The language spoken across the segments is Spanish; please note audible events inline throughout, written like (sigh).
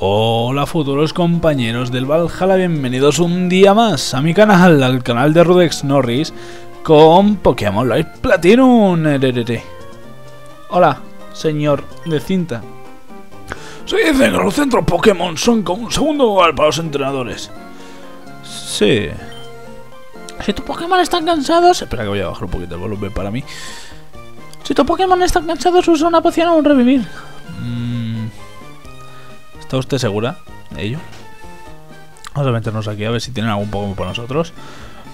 Hola futuros compañeros del Valhalla, bienvenidos un día más a mi canal, al canal de Rudex Norris, con Pokémon Live Platinum. Ererere. Hola, señor de cinta. Se dice que los centros Pokémon son como un segundo hogar para los entrenadores. Sí. Si tu Pokémon están cansados... Espera que voy a bajar un poquito el volumen para mí. Si tu Pokémon están cansados, usa una poción o un revivir. Mm, ¿Está usted segura de ello? Vamos a meternos aquí a ver si tienen algún Pokémon para nosotros.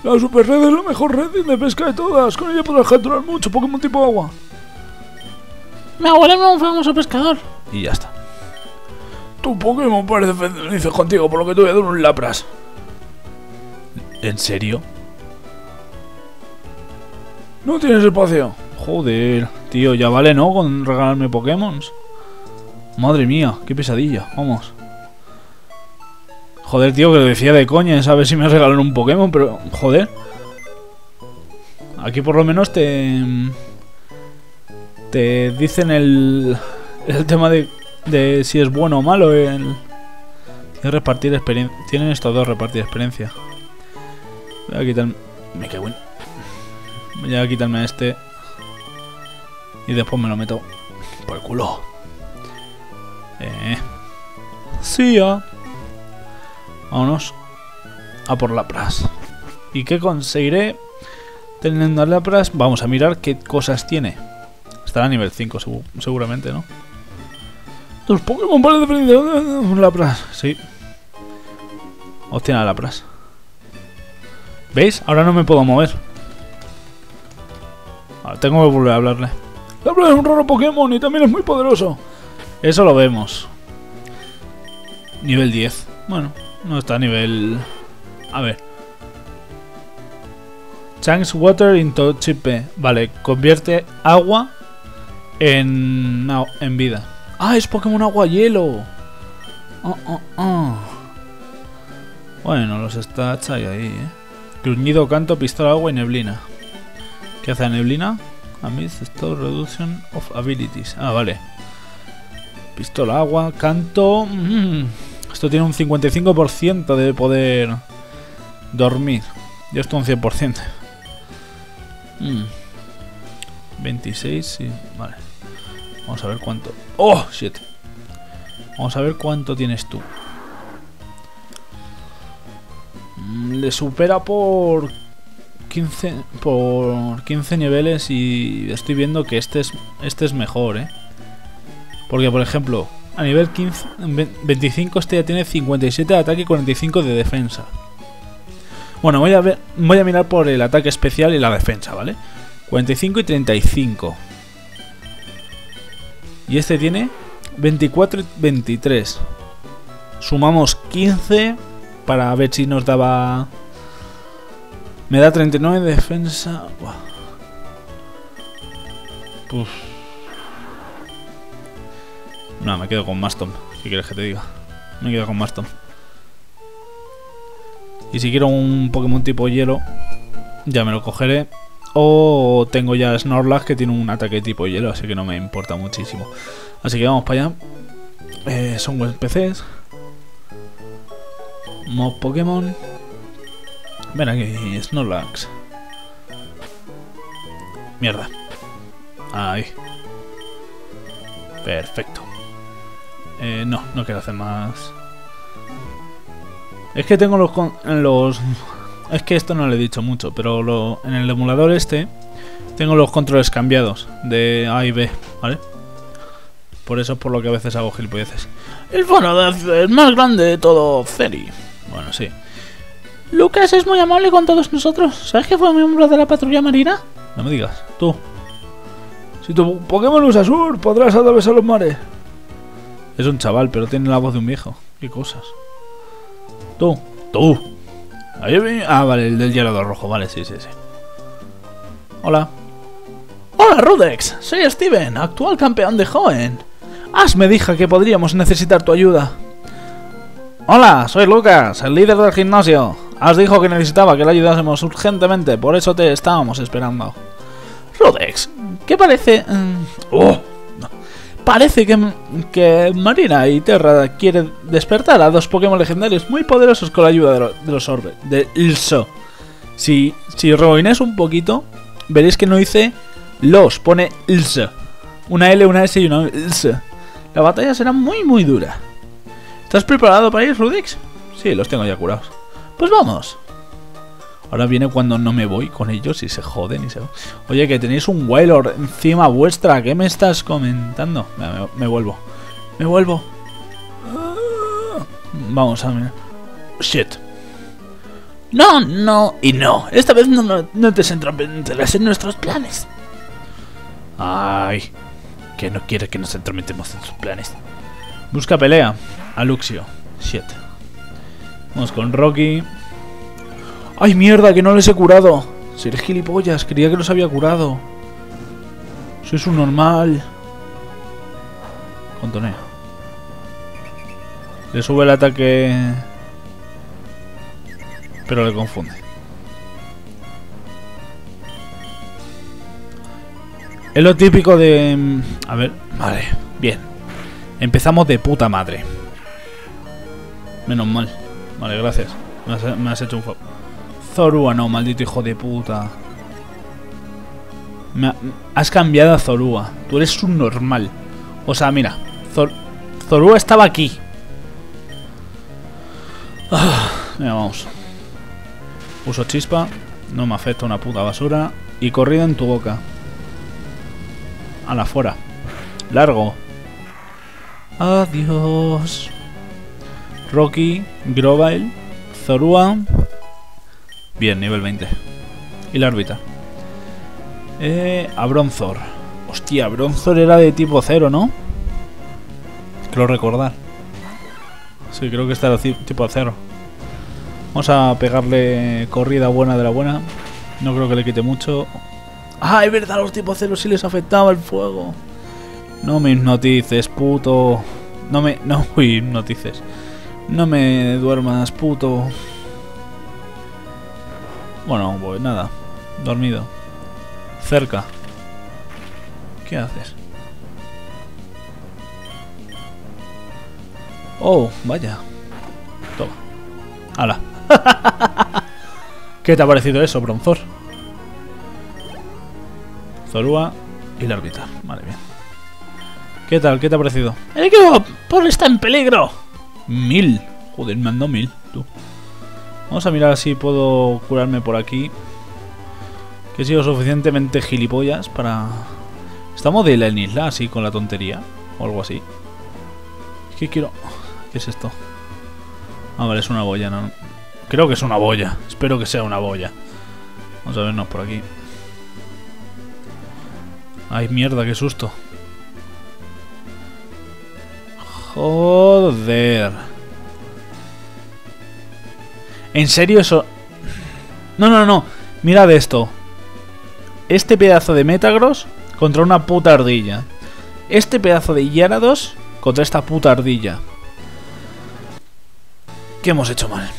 La Super Red es la mejor red de pesca de todas. Con ella podrás capturar mucho Pokémon tipo agua. Mi abuelo era un famoso pescador. Y ya está. Tu Pokémon parece feliz contigo, por lo que te voy a dar un Lapras. ¿En serio? No tienes espacio. Joder, tío, ya vale, ¿no? Con regalarme Pokémon. Madre mía, qué pesadilla, vamos. Joder, tío, que lo decía de coña, a ver si me regalan un Pokémon, pero... Joder. Aquí por lo menos te... Te dicen el... El tema de, de si es bueno o malo el... Repartir experiencia. Tienen estos dos repartir experiencia. Voy a quitar... Me cago en... Voy a quitarme este. Y después me lo meto por el culo. Eh. Sí, ya. Vámonos a por Lapras. ¿Y qué conseguiré teniendo a Lapras? Vamos a mirar qué cosas tiene. Estará a nivel 5 seguramente, ¿no? Tus Pokémon vale de un Lapras. Sí. Obtiene a Lapras. ¿Veis? Ahora no me puedo mover. Ahora tengo que volver a hablarle. Lapras es un raro Pokémon y también es muy poderoso. Eso lo vemos. Nivel 10. Bueno, no está a nivel... A ver. Chunks Water into Chipe. Vale, convierte agua en, en vida. ¡Ah, es Pokémon agua hielo! Oh, oh, oh. Bueno, los stats hay ahí, ¿eh? Gruñido, canto, pistola, agua y neblina. ¿Qué hace neblina? Amidst Store Reduction of Abilities. Ah, vale. Pistola, agua, canto... Mm. Esto tiene un 55% de poder dormir. Yo esto un 100%. Mm. 26, sí, vale. Vamos a ver cuánto. ¡Oh! 7. Vamos a ver cuánto tienes tú. Mm, le supera por 15 por 15 niveles y estoy viendo que este es este es mejor, ¿eh? Porque por ejemplo, a nivel 15 25 este ya tiene 57 de ataque y 45 de defensa. Bueno, voy a ver voy a mirar por el ataque especial y la defensa, ¿vale? 45 y 35. Y este tiene 24 y 23. Sumamos 15 para ver si nos daba... Me da 39 de defensa... Uf. No, me quedo con Maston. ¿Qué quieres que te diga? Me quedo con Maston. Y si quiero un Pokémon tipo hielo, ya me lo cogeré. O tengo ya Snorlax que tiene un ataque tipo hielo, así que no me importa muchísimo. Así que vamos para allá. Eh, son buen PCs. Mob Pokémon. Ven aquí, Snorlax. Mierda. Ahí. Perfecto. Eh, no, no quiero hacer más. Es que tengo los... los es que esto no lo he dicho mucho, pero lo, en el emulador este tengo los controles cambiados de A y B, ¿vale? Por eso es por lo que a veces hago gilipolleces. El foro es más grande de todo Ceri. Bueno, sí. Lucas es muy amable con todos nosotros. ¿Sabes que fue miembro de la patrulla marina? No me digas, tú. Si tu Pokémon usa Sur, podrás atravesar los mares. Es un chaval, pero tiene la voz de un viejo. Qué cosas. Tú, tú. Ah, vale, el del hielo rojo, vale, sí, sí, sí. Hola. Hola, Rudex. Soy Steven, actual campeón de Hoenn. Ash me dijo que podríamos necesitar tu ayuda. Hola, soy Lucas, el líder del gimnasio. Ash dijo que necesitaba que le ayudásemos urgentemente, por eso te estábamos esperando. Rudex, ¿qué parece...? Mm, oh, Parece que, que Marina y Terra quieren despertar a dos Pokémon legendarios muy poderosos con la ayuda de, lo- de los orbes. De Ilso. Si, si rebobináis un poquito, veréis que no dice los, pone Ilso. Una L, una S y una Ilso. La batalla será muy, muy dura. ¿Estás preparado para ir, Rudix? Sí, los tengo ya curados. Pues vamos. Ahora viene cuando no me voy con ellos y se joden y se... Oye, que tenéis un Wailord encima vuestra. ¿Qué me estás comentando? Me, vuelvo. Me vuelvo. Vamos a ver. Shit. No, no y no. Esta vez no, no, no te entrometerás en nuestros planes. Ay. Que no quiere que nos entrometemos en sus planes. Busca pelea. A Luxio. Shit. Vamos con Rocky. ¡Ay, mierda! Que no les he curado. Seré gilipollas. Creía que los había curado. Sois un normal. Contonea. Le sube el ataque. Pero le confunde. Es lo típico de... mm, A ver, vale, bien. Empezamos de puta madre. Menos mal. Vale, gracias. Me has, me has hecho un favor. Zorua, no, maldito hijo de puta. Has cambiado a Zorua. Tú eres un normal. O sea, mira. Zor- Zorua estaba aquí. Ah, venga, vamos. Uso chispa. No me afecta una puta basura. Y corrida en tu boca. A la fuera. Largo. Adiós. Rocky, Grovyle, Zorua. Bien, nivel 20. Y la órbita. Eh, a Bronzor. Hostia, Bronzor era de tipo 0, ¿no? Creo recordar. Sí, creo que está de tipo 0. Vamos a pegarle corrida buena de la buena. No creo que le quite mucho. Ah, es verdad, los tipos 0 sí les afectaba el fuego. No me hipnotices, puto. No me. No me hipnotices. No me duermas, puto. Bueno, pues nada. Dormido. Cerca. ¿Qué haces? Oh, vaya. Toma. ¡Hala! (laughs) ¿Qué te ha parecido eso, Bronzor? Zorua y la órbita. Vale, bien. ¿Qué tal? ¿Qué te ha parecido? El equipo Paul está en peligro. Mil. Joder, me andó mil. Tú. Vamos a mirar si puedo curarme por aquí. Que he sido suficientemente gilipollas para... Estamos de la isla así con la tontería. O algo así. Que quiero... ¿Qué es esto? Ah, vale, es una boya, ¿no? Creo que es una boya. Espero que sea una boya. Vamos a vernos por aquí. Ay, mierda, qué susto. Joder. ¿En serio eso? No, no, no. Mirad esto. Este pedazo de Metagross contra una puta ardilla. Este pedazo de Gyarados contra esta puta ardilla. ¿Qué hemos hecho mal?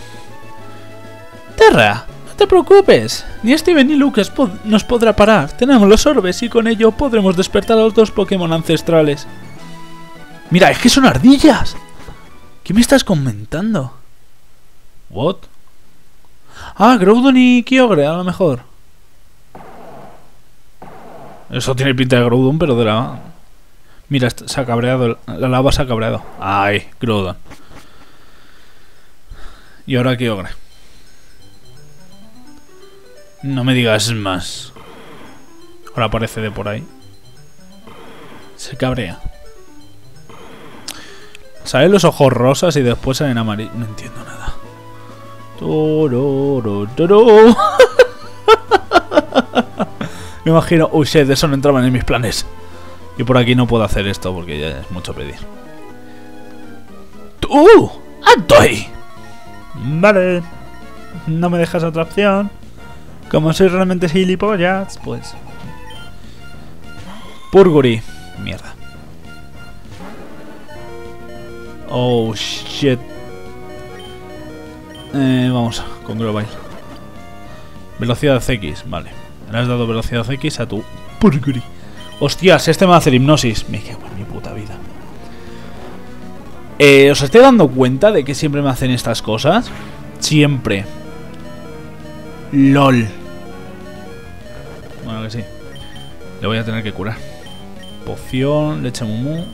Terra, no te preocupes. Ni Steven ni Lucas nos podrá parar. Tenemos los orbes y con ello podremos despertar a los dos Pokémon ancestrales. Mira, es que son ardillas. ¿Qué me estás comentando? What? Ah, Groudon y Kyogre, a lo mejor. Eso tiene pinta de Groudon, pero de la... Mira, se ha cabreado. La lava se ha cabreado. Ay, Groudon. Y ahora Kyogre. No me digas más. Ahora aparece de por ahí. Se cabrea. Salen los ojos rosas y después salen amarillos. No entiendo nada. (laughs) Me imagino, oh shit, eso no entraba en mis planes. Y por aquí no puedo hacer esto porque ya es mucho pedir. ¡Alto ahí! Vale. No me dejas otra opción. Como soy realmente gilipollas, pues. Purguri. Mierda. Oh shit. Eh, vamos con Grovyle. Velocidad X, vale. Le has dado velocidad X a tu Purguri. Hostias, este me va a hacer hipnosis. Me cago en mi puta vida. Eh, ¿Os estoy dando cuenta de que siempre me hacen estas cosas? Siempre. LOL. Bueno, que sí. Le voy a tener que curar. Poción, leche mumu.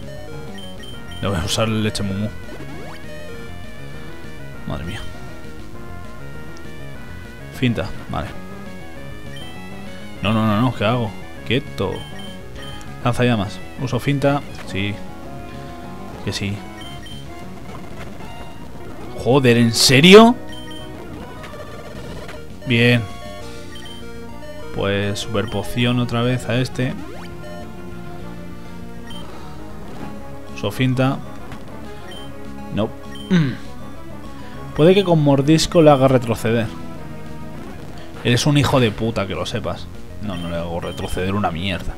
Le voy a usar leche mumu. Madre mía. Finta, vale. No, no, no, no, ¿qué hago? Quieto. Lanzallamas. Uso finta. Sí. Que sí. Joder, ¿en serio? Bien. Pues super poción otra vez a este. Uso finta. No. (clears throat) Puede que con mordisco le haga retroceder. Eres un hijo de puta, que lo sepas. No, no le hago retroceder una mierda.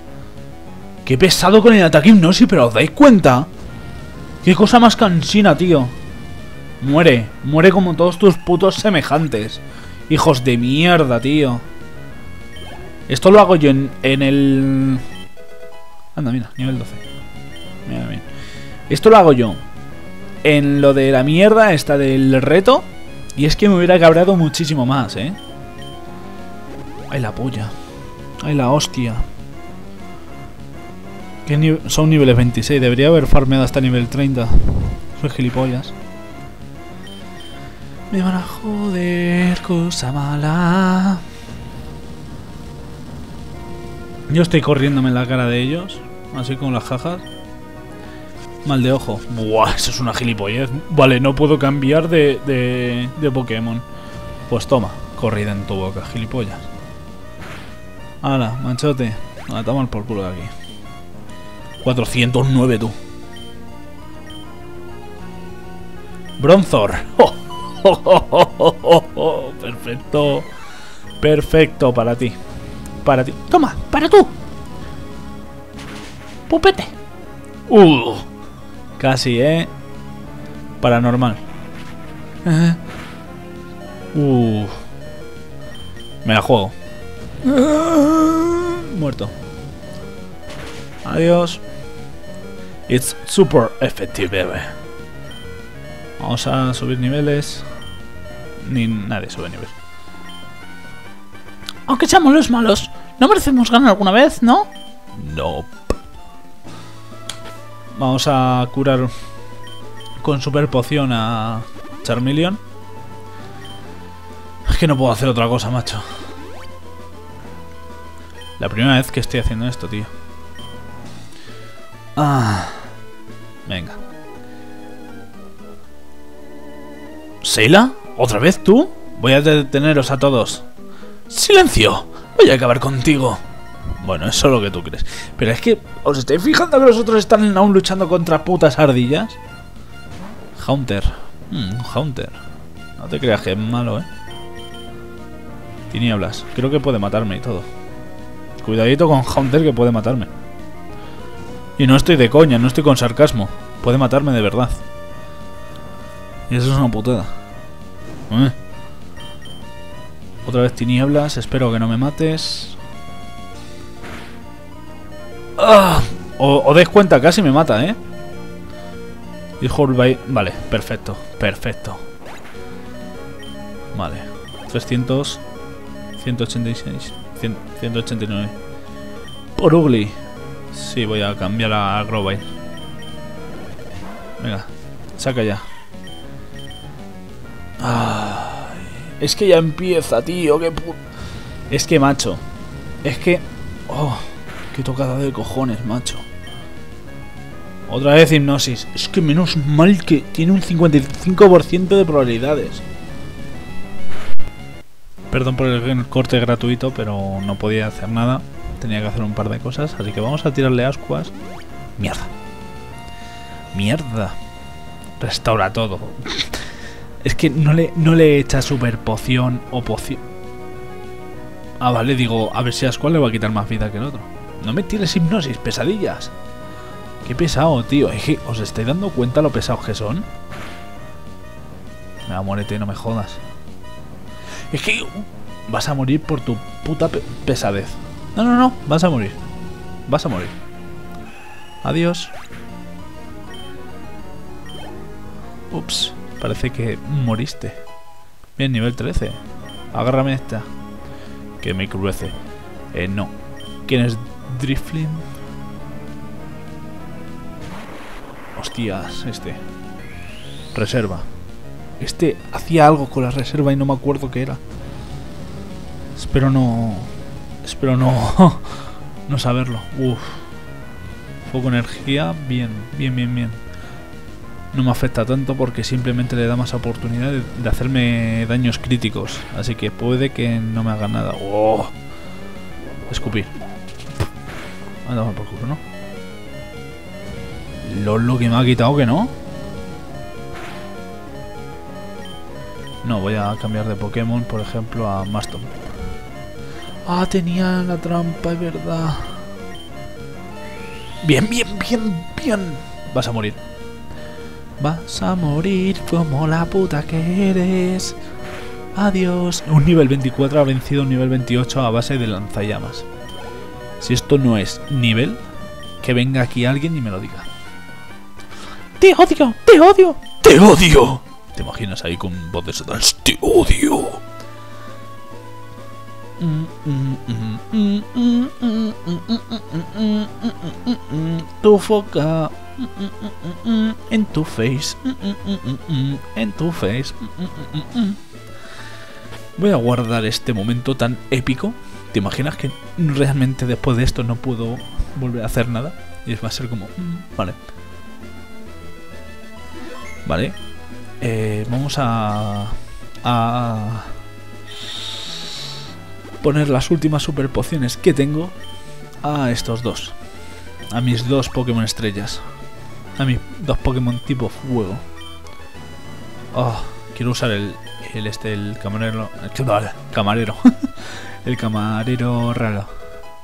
Qué pesado con el ataque hipnosis, pero ¿os dais cuenta? Qué cosa más cansina, tío. Muere, muere como todos tus putos semejantes. Hijos de mierda, tío. Esto lo hago yo en, el... Anda, mira, nivel 12. Mira, mira. Esto lo hago yo en lo de la mierda esta del reto. Y es que me hubiera cabreado muchísimo más, ¿eh? Ay, la polla. Ay, la hostia. ¿Qué son niveles 26. Debería haber farmeado hasta nivel 30. Soy gilipollas. Me van a joder, cosa mala. Yo estoy corriéndome en la cara de ellos. Así con las jajas. Mal de ojo. Buah, eso es una gilipollez. Vale, no puedo cambiar de, de, de Pokémon. Pues toma, corrida en tu boca, gilipollas. Hala, manchote. A tomar por culo de aquí. 409 tú. Bronzor. (laughs) Perfecto. Perfecto para ti. Para ti. Toma, para tú. Pupete. Uh. Casi, ¿eh? Paranormal. Uh. Me la juego. (gasps) Muerto. Adiós. It's super effective, Vamos a subir niveles. Ni nadie sube nivel. Aunque seamos los malos, ¿no merecemos ganar alguna vez, no? No. Vamos a curar con super poción a Charmeleon. Es que no puedo hacer otra cosa, macho. La primera vez que estoy haciendo esto, tío. Ah. Venga. ¿Seila? ¿Otra vez tú? Voy a deteneros a todos. ¡Silencio! Voy a acabar contigo. Bueno, eso es lo que tú crees. Pero es que, ¿os estáis fijando que los otros están aún luchando contra putas ardillas? Haunter. Hmm, Haunter. No te creas que es malo, ¿eh? Tinieblas. Creo que puede matarme y todo. Cuidadito con Haunter que puede matarme. Y no estoy de coña, no estoy con sarcasmo. Puede matarme de verdad. Y eso es una putada. ¿Eh? Otra vez tinieblas, espero que no me mates. ¡Ah! O, des cuenta, casi me mata, ¿eh? Y Vale, perfecto, perfecto. Vale. 300... 186... 189. Por Ugly. Sí, voy a cambiar a Grovile. Venga, saca ya. es que ya empieza, tío. Qué Es que, macho. Es que... Oh, qué tocada de cojones, macho. Otra vez hipnosis. Es que menos mal que tiene un 55% de probabilidades. Perdón por el corte gratuito, pero no podía hacer nada. Tenía que hacer un par de cosas, así que vamos a tirarle ascuas. Mierda. Mierda. Restaura todo. es que no le, no le echa super poción o poción. Ah, vale, digo, a ver si Ascuas le va a quitar más vida que el otro. No me tires hipnosis, pesadillas. Qué pesado, tío. Es que os estáis dando cuenta lo pesados que son. Me muérete, no me jodas. Es que vas a morir por tu puta pesadez. No, no, no, vas a morir. Vas a morir. Adiós. Ups, parece que moriste. Bien, nivel 13. Agárrame esta. Que me cruce. Eh, no. ¿Quién es Driflin? Hostias, este. Reserva. Este hacía algo con la reserva y no me acuerdo qué era. Espero no... Espero no... (laughs) no saberlo. Uf. Foco energía. Bien, bien, bien, bien. No me afecta tanto porque simplemente le da más oportunidad de, hacerme daños críticos. Así que puede que no me haga nada. ¡Oh! Escupir. Anda por culo, ¿no? Lo que me ha quitado que no. No, voy a cambiar de Pokémon, por ejemplo, a Maston. Ah, tenía la trampa, es verdad. Bien, bien, bien, bien. Vas a morir. Vas a morir como la puta que eres. Adiós. Un nivel 24 ha vencido un nivel 28 a base de lanzallamas. Si esto no es nivel, que venga aquí alguien y me lo diga. ¡Te odio! ¡Te odio! ¡Te odio! ¿Te imaginas ahí con voz de Satanás? ¡Te odio! Tu foca en tu face en tu face voy a guardar este momento tan épico ¿te imaginas que realmente después de esto no puedo volver a hacer nada? y va a ser como vale vale eh, vamos a a poner las últimas super pociones que tengo a estos dos. A mis dos Pokémon estrellas. A mis dos Pokémon tipo fuego. Oh, quiero usar el, el este, el camarero. El camarero. (laughs) el camarero raro.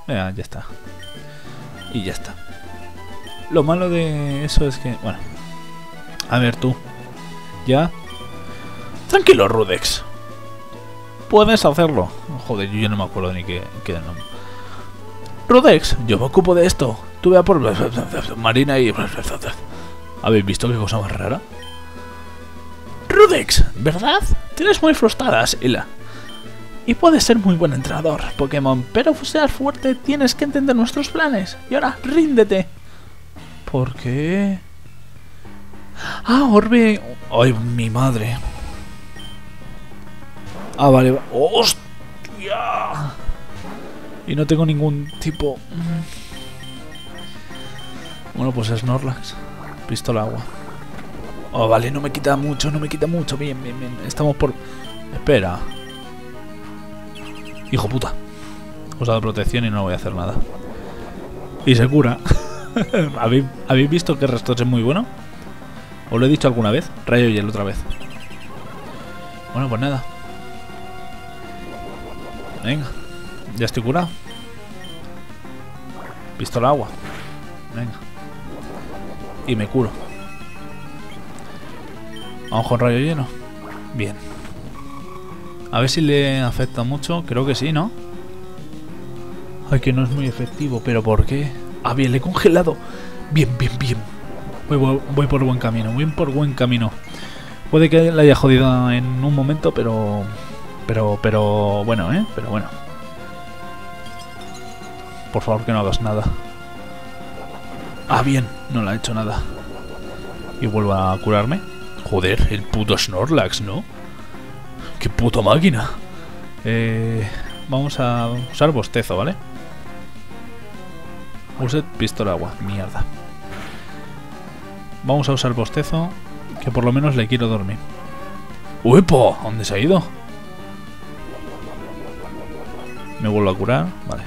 ya está. Y ya está. Lo malo de eso es que. Bueno. A ver tú. ¿Ya? Tranquilo, Rudex. Puedes hacerlo. Joder, yo ya no me acuerdo ni qué. Rudex, yo me ocupo de esto. Tú ve por Marina y... ¿Habéis visto qué cosa más rara? Rudex, ¿verdad? Tienes muy frustradas, Ila. Y puedes ser muy buen entrenador, Pokémon, pero ser fuerte tienes que entender nuestros planes. Y ahora, ríndete. ¿Por qué? Ah, Orbe... Ay, mi madre. Ah, vale. ¡Hostia! Y no tengo ningún tipo... Bueno, pues Snorlax. Pistola agua. Oh, vale, no me quita mucho, no me quita mucho. Bien, bien, bien. Estamos por... Espera. Hijo puta. Usa de protección y no voy a hacer nada. Y se cura. (laughs) ¿Habéis, ¿Habéis visto que resto es muy bueno? ¿Os lo he dicho alguna vez? Rayo el otra vez. Bueno, pues nada. Venga, ya estoy curado. Pistola agua. Venga. Y me curo. Vamos con rayo lleno. Bien. A ver si le afecta mucho. Creo que sí, ¿no? Ay, que no es muy efectivo. ¿Pero por qué? Ah, bien, le he congelado. Bien, bien, bien. Voy, voy, por buen camino. Voy por buen camino. Puede que la haya jodido en un momento, pero pero, pero, bueno, ¿eh? Pero bueno. Por favor, que no hagas nada. Ah, bien, no le ha hecho nada. Y vuelvo a curarme. Joder, el puto Snorlax, ¿no? ¡Qué puta máquina! Eh, vamos a usar bostezo, ¿vale? Use pistola agua. Mierda. Vamos a usar bostezo, que por lo menos le quiero dormir. ¡Uepo! ¿Dónde se ha ido? Me vuelvo a curar. Vale.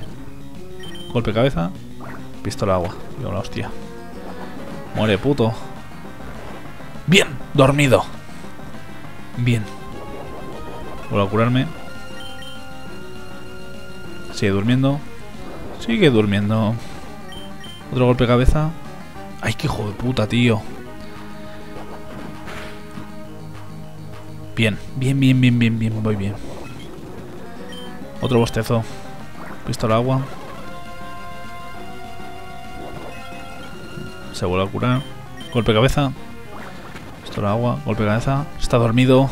Golpe cabeza. Pistola agua. Digo la hostia. Muere, puto. Bien, dormido. Bien. Vuelvo a curarme. Sigue durmiendo. Sigue durmiendo. Otro golpe de cabeza. Ay, qué hijo de puta, tío. Bien, bien, bien, bien, bien, bien. Voy bien. Otro bostezo. Pistola agua. Se vuelve a curar. Golpe cabeza. Era agua, golpe cabeza. Está dormido.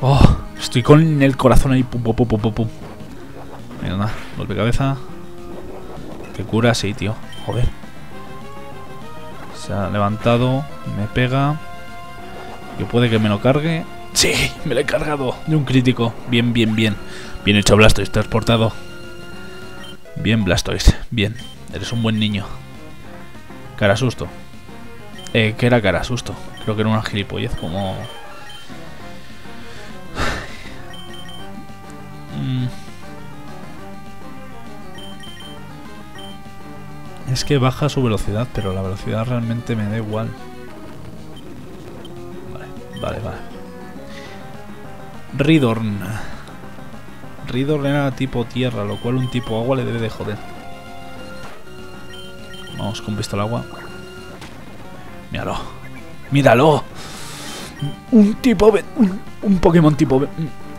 Oh, estoy con el corazón ahí. Pum, pum, pum, pum, pum. Venga, golpe cabeza. Que cura, sí, tío. Joder. Se ha levantado. Me pega. Que puede que me lo cargue. Sí, me lo he cargado. De un crítico. Bien, bien, bien. Bien hecho, Blastoise. Transportado. Bien, Blastoise. Bien. Eres un buen niño. Cara susto. Eh, que era cara susto. Creo que era una gilipollez como... Es que baja su velocidad, pero la velocidad realmente me da igual. Vale, vale, vale. Ridorn. Ridorn era tipo tierra, lo cual un tipo agua le debe de joder. Vamos con pistola agua. Míralo. Míralo. Un tipo... Un, un Pokémon tipo...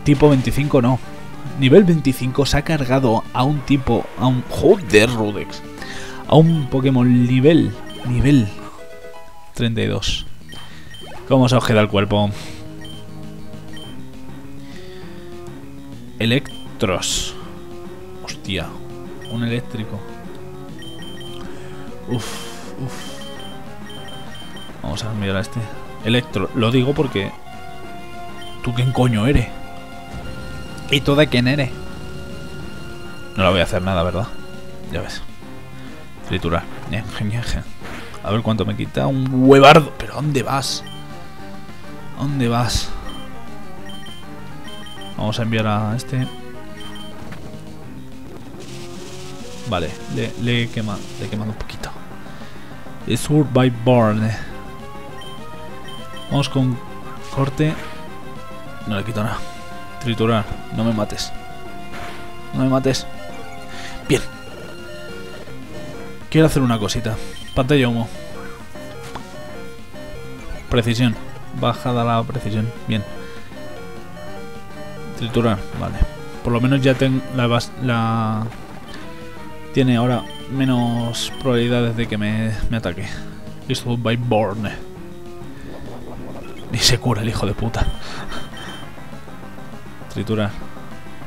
Tipo 25 no. Nivel 25 se ha cargado a un tipo... A un... Joder, Rudex. A un Pokémon nivel... Nivel... 32. ¿Cómo se os queda el cuerpo? Electros. Hostia. Un eléctrico. Uf, uf. Vamos a mirar a este. Electro. Lo digo porque... ¿Tú quién coño eres? ¿Y tú de quién eres? No le voy a hacer nada, ¿verdad? Ya ves. Triturar. A ver cuánto me quita. Un huevardo. ¿Pero dónde vas? ¿A dónde vas? Vamos a enviar a este. Vale, le, le, quema, le he quemado un poquito. Es by Born. Vamos con corte. No le quito nada. Triturar. No me mates. No me mates. Quiero hacer una cosita. Pantalla humo. Precisión. Bajada la precisión. Bien. Triturar. Vale. Por lo menos ya tengo la, la... Tiene ahora menos probabilidades de que me, me ataque. Listo, by Born. Y se cura el hijo de puta. Triturar.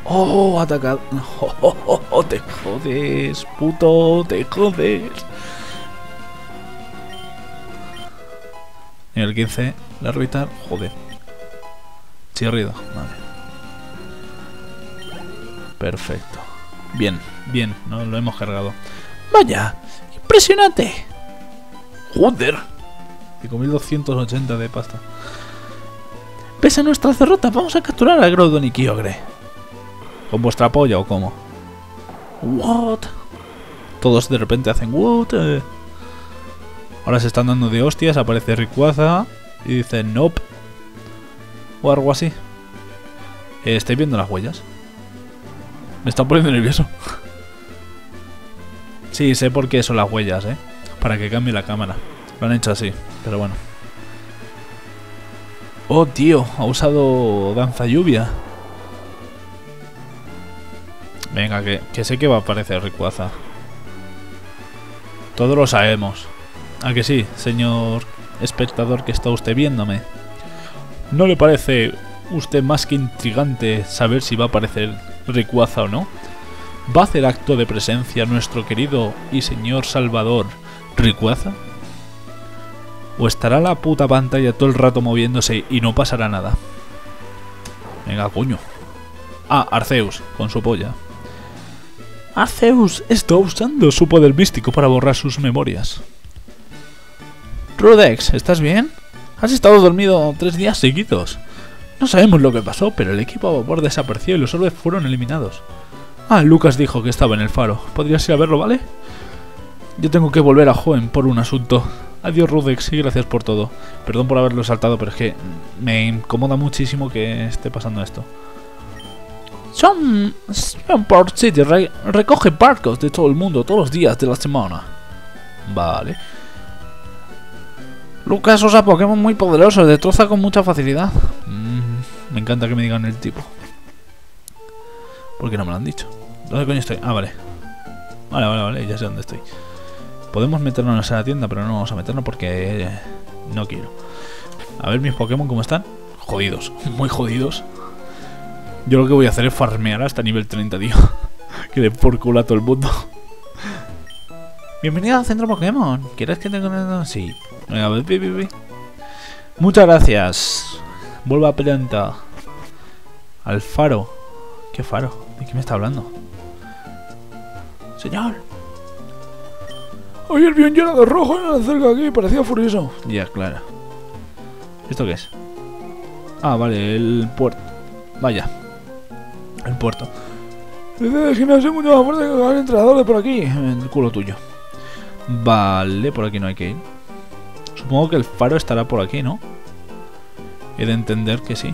¡Oh! Atacado. (laughs) Oh, oh, oh, oh, te jodes, puto, te jodes. Nivel 15, la orbital, joder. Chirrido, vale. Perfecto. Bien, bien, no lo hemos cargado. Vaya, impresionante. Joder. 5280 de pasta. Pese a nuestra derrota, vamos a capturar a Groudon y Kyogre. ¿Con vuestra polla o cómo? What? Todos de repente hacen what? Eh. Ahora se están dando de hostias, aparece Rikuaza y dice nope. O algo así. Eh, ¿Estáis viendo las huellas? Me está poniendo nervioso. sí, sé por qué son las huellas, ¿eh? Para que cambie la cámara. Lo han hecho así, pero bueno. Oh, tío, ha usado danza lluvia. Venga, que, sé que va a aparecer Rikuaza. Todos lo sabemos. ¿A que sí, señor espectador que está usted viéndome? ¿No le parece usted más que intrigante saber si va a aparecer Rikuaza o no? ¿Va a hacer acto de presencia nuestro querido y señor Salvador Rikuaza? ¿O estará la puta pantalla todo el rato moviéndose y no pasará nada? Venga, coño. Ah, Arceus, con su polla. Arceus está usando su poder místico para borrar sus memorias. Rudex, ¿estás bien? Has estado dormido tres días seguidos. No sabemos lo que pasó, pero el equipo a vapor desapareció y los orbes fueron eliminados. Ah, Lucas dijo que estaba en el faro. ¿Podrías ir a verlo, vale? Yo tengo que volver a Joen por un asunto. Adiós Rudex y gracias por todo. Perdón por haberlo saltado, pero es que me incomoda muchísimo que esté pasando esto. Son Port City recoge barcos de todo el mundo todos los días de la semana. Vale. Lucas usa Pokémon muy poderosos, destroza con mucha facilidad. Mm, me encanta que me digan el tipo. ¿Por qué no me lo han dicho? ¿Dónde coño estoy? Ah, vale. Vale, vale, vale, ya sé dónde estoy. Podemos meternos a la tienda, pero no vamos a meternos porque no quiero. A ver mis Pokémon cómo están. Jodidos, (laughs) muy jodidos. Yo lo que voy a hacer es farmear hasta nivel 30, tío. (laughs) que le por culo a todo el mundo. (laughs) Bienvenido al centro Pokémon. ¿Quieres que te conecte? Sí. Venga, ve, ve, ve. Muchas gracias. Vuelvo a planta. Al faro. ¿Qué faro? ¿De qué me está hablando? Señor. Ayer vi un lleno de rojo en la cerca aquí, parecía furioso. Ya, claro. ¿Esto qué es? Ah, vale, el puerto. Vaya. El puerto. Dice el gimnasio mucho más fuerte que el entrenador de por aquí. El culo tuyo. Vale, por aquí no hay que ir. Supongo que el faro estará por aquí, ¿no? He de entender que sí.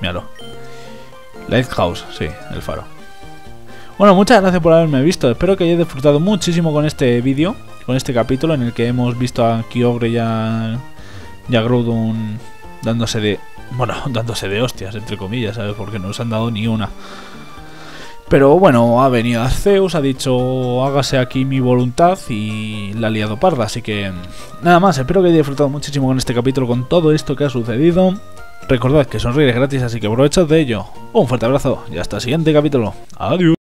Míralo. Lighthouse, sí, el faro. Bueno, muchas gracias por haberme visto. Espero que hayáis disfrutado muchísimo con este vídeo, con este capítulo en el que hemos visto a Kyogre y a, a Groudon dándose de... Bueno, (laughs) dándose de hostias, entre comillas, ¿sabes? Porque no nos han dado ni una. Pero bueno, ha venido Arceus, ha dicho hágase aquí mi voluntad y la ha liado parda. Así que nada más, espero que hayáis disfrutado muchísimo con este capítulo, con todo esto que ha sucedido. Recordad que sonreír es gratis, así que aprovechad de ello. Un fuerte abrazo y hasta el siguiente capítulo. Adiós.